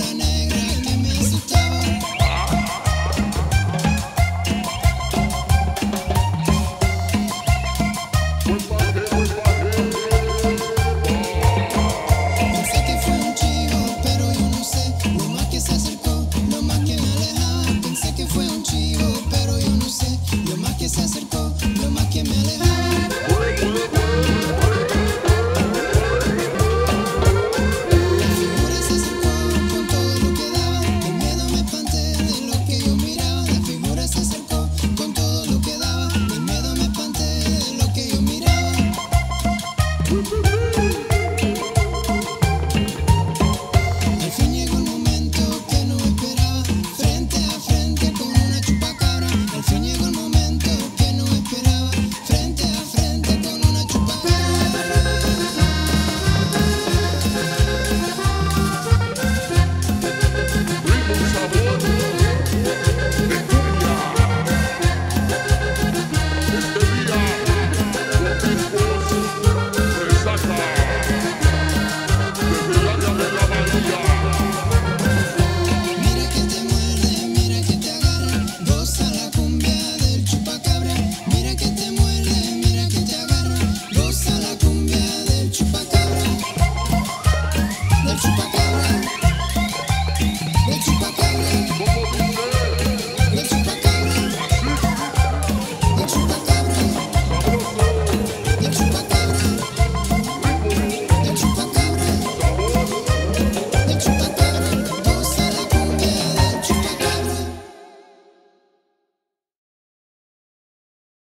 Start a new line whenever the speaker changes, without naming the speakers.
ahora nada.